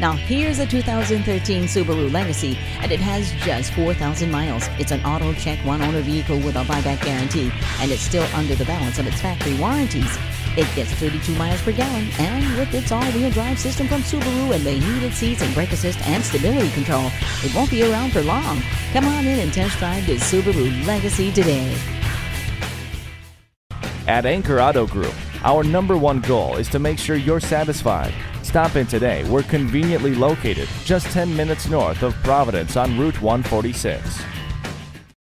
Now here's a 2013 Subaru Legacy, and it has just 4,000 miles. It's an AutoCheck one owner vehicle with a buyback guarantee, and it's still under the balance of its factory warranties. It gets 32 miles per gallon, and with its all-wheel drive system from Subaru and the heated seats and brake assist and stability control, it won't be around for long. Come on in and test drive this Subaru Legacy today. At Anchor Auto Group, our number one goal is to make sure you're satisfied. Stop in today. We're conveniently located just 10 minutes north of Providence on Route 146.